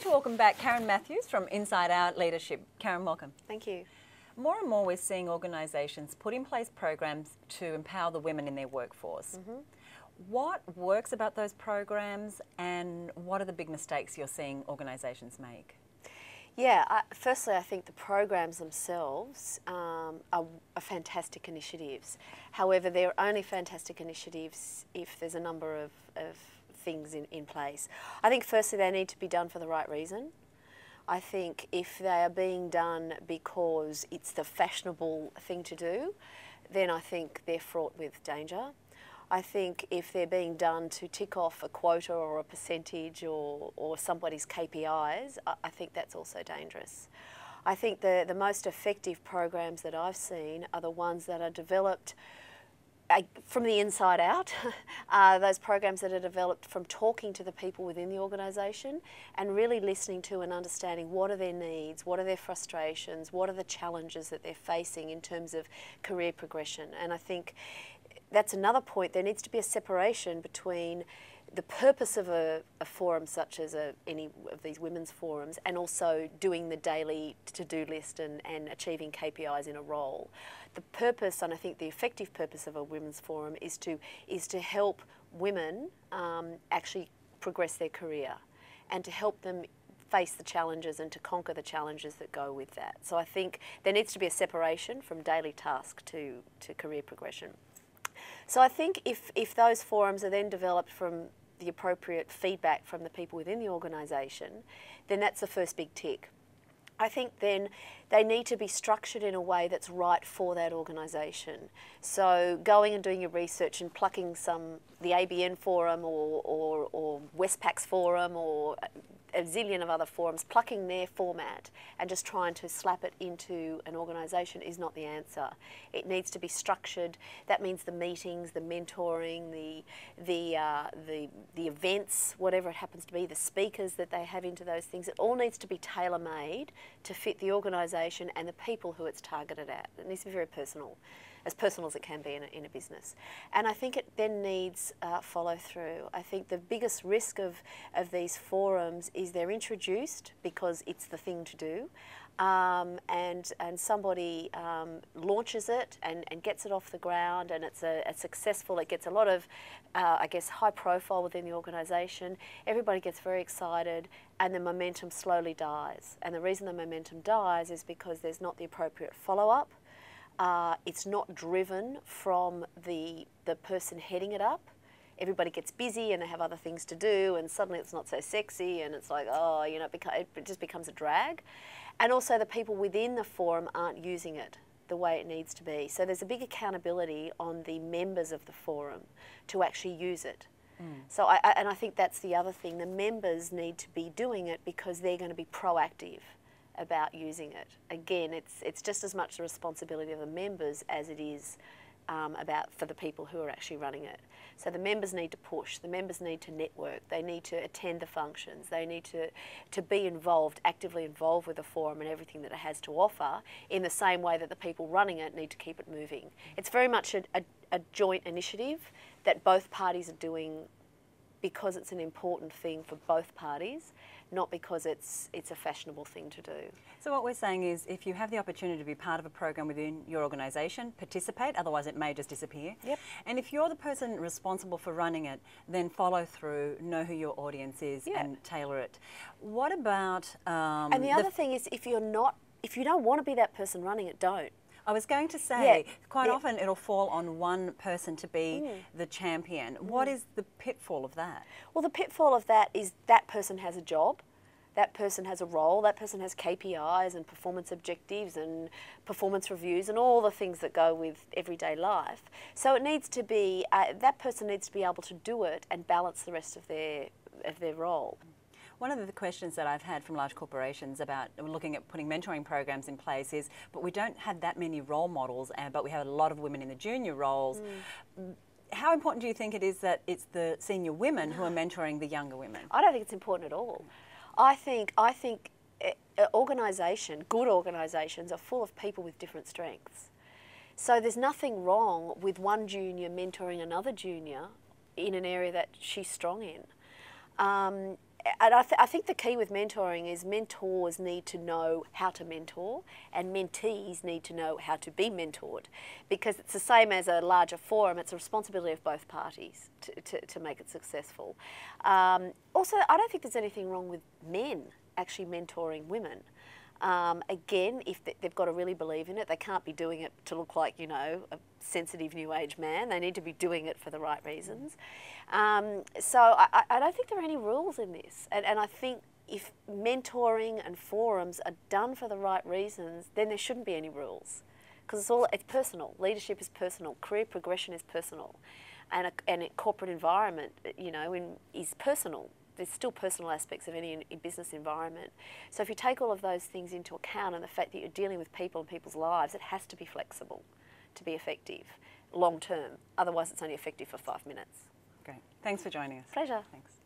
like to welcome back Karen Matthews from Inside Out Leadership. Karen, welcome. Thank you. More and more, we're seeing organisations put in place programs to empower the women in their workforce. Mm -hmm. What works about those programs, and what are the big mistakes you're seeing organisations make? Yeah, I, firstly, I think the programs themselves um, are, are, fantastic initiatives. However, they're only fantastic initiatives if there's a number of, of things in, in place. I think, firstly, they need to be done for the right reason. I think if they are being done because it's the fashionable thing to do, then I think they're fraught with danger. I think if they're being done to tick off a quota or a percentage or, or somebody's KPIs, I, think that's also dangerous. I think the, the most effective programs that I've seen are the ones that are developed from the inside out, uh, those programs that are developed from talking to the people within the organisation and really listening to and understanding what are their needs, what are their frustrations, what are the challenges that they're facing in terms of career progression. And I think that's another point. There needs to be a separation between the purpose of a, a forum such as a, any of these women's forums and also doing the daily to-do list and, and achieving KPIs in a role. The purpose, and I think the effective purpose of a women's forum is to, is to help women um, actually progress their career and to help them face the challenges and to conquer the challenges that go with that. So I think there needs to be a separation from daily task to, to career progression. So I think if, if those forums are then developed from the appropriate feedback from the people within the organisation, then that's the first big tick. I think then they need to be structured in a way that's right for that organisation. So going and doing your research and plucking some, the ABN forum or, or, or Westpac's forum or a zillion of other forums, plucking their format and just trying to slap it into an organisation is not the answer. It needs to be structured. That means the meetings, the mentoring, the the uh, the the events, whatever it happens to be, the speakers that they have into those things. It all needs to be tailor made to fit the organisation and the people who it's targeted at. It needs to be very personal as personal as it can be in a, in a business. And I think it then needs uh, follow through. I think the biggest risk of, of these forums is they're introduced because it's the thing to do. Um, and and somebody um, launches it and, and gets it off the ground and it's a, a successful, it gets a lot of, uh, I guess, high profile within the organisation. Everybody gets very excited and the momentum slowly dies. And the reason the momentum dies is because there's not the appropriate follow-up uh, it's not driven from the, the person heading it up. Everybody gets busy and they have other things to do, and suddenly it's not so sexy, and it's like, oh, you know, it, it just becomes a drag. And also, the people within the forum aren't using it the way it needs to be. So, there's a big accountability on the members of the forum to actually use it. Mm. So, I, and I think that's the other thing. The members need to be doing it because they're going to be proactive about using it. Again, it's, it's just as much the responsibility of the members as it is um, about for the people who are actually running it. So the members need to push, the members need to network, they need to attend the functions, they need to, to be involved, actively involved with the forum and everything that it has to offer in the same way that the people running it need to keep it moving. It's very much a, a, a joint initiative that both parties are doing because it's an important thing for both parties not because it's it's a fashionable thing to do. So what we're saying is if you have the opportunity to be part of a program within your organisation, participate, otherwise it may just disappear. Yep. And if you're the person responsible for running it, then follow through, know who your audience is yep. and tailor it. What about um, And the, the other thing is if you're not if you don't want to be that person running it, don't. I was going to say, yeah. quite yeah. often it'll fall on one person to be mm. the champion. Mm. What is the pitfall of that? Well, the pitfall of that is that person has a job that person has a role, that person has KPIs and performance objectives and performance reviews and all the things that go with everyday life. So it needs to be, uh, that person needs to be able to do it and balance the rest of their, of their role. One of the questions that I've had from large corporations about looking at putting mentoring programs in place is, but we don't have that many role models, and, but we have a lot of women in the junior roles. Mm. How important do you think it is that it's the senior women who are mentoring the younger women? I don't think it's important at all. I think, I think eh, organisation, good organisations are full of people with different strengths. So there's nothing wrong with one junior mentoring another junior in an area that she's strong in. Um, and I, th- I think the key with mentoring is mentors need to know how to mentor and mentees need to know how to be mentored because it's the same as a larger forum. It's a responsibility of both parties to, to, to make it successful. Um, also i don't think there's anything wrong with men actually mentoring women. Um, again, if they've got to really believe in it, they can't be doing it to look like, you know, a sensitive new age man. They need to be doing it for the right reasons. Um, so I, I, don't think there are any rules in this. And, and I think if mentoring and forums are done for the right reasons, then there shouldn't be any rules. Because it's all, it's personal. Leadership is personal. Career progression is personal. And a, and a corporate environment, you know, in, is personal there's still personal aspects of any in, in business environment. So if you take all of those things into account and the fact that you're dealing with people and people's lives, it has to be flexible to be effective long term. Otherwise, it's only effective for five minutes. Great. Thanks for joining us. Pleasure. Thanks.